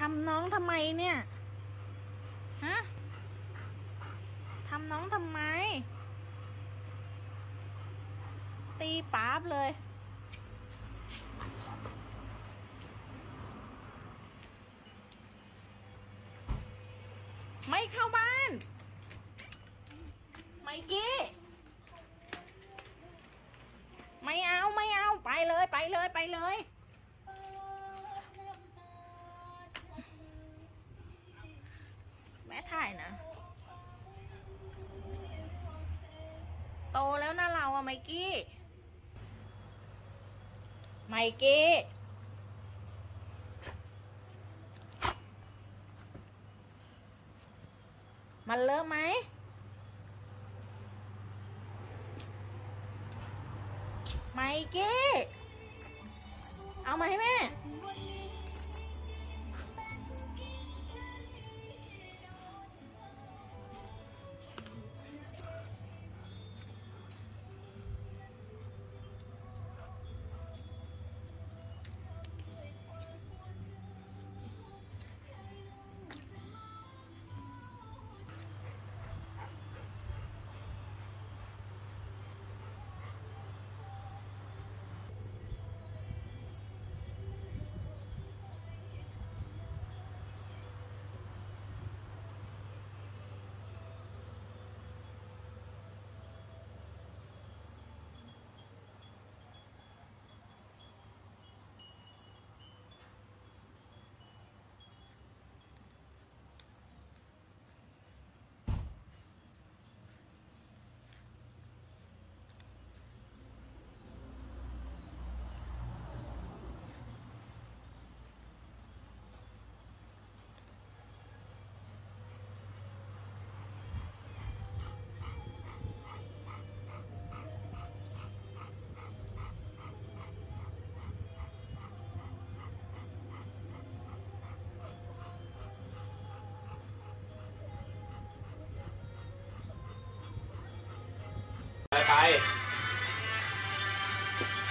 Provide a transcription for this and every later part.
ทำน้องทำไมเนี่ย ฮะ ทำน้องทำไม ตีป๊าบเลย ไม่เข้าบ้าน ไมกี้ ไม่เอาไม่เอา ไปเลยไปเลยไปเลย ถ่ายนะ โตแล้วนะเราอะไมกี้ ไมกี้มันเลอะไหม ไมกี้ เอามาให้แม่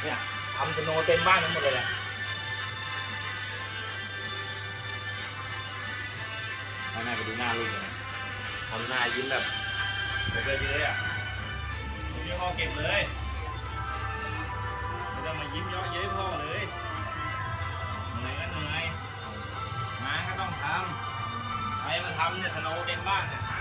เนี่ยทำสโนว์เต็มบ้านทั้งหมดเลยแหละให้แม่ไปดูหน้าลูกเลยนะทำหน้ายิ้มแบบไม่เคยเยอะอะไม่มีพ่อเก็บเลยไม่ต้องมายิ้มเยาะเย้ยพ่อเลยเหนื่อยก็เหนื่อยงานก็ต้องทำใครมาทำเนี่ยสโนว์เต็มบ้านเนี่ยหา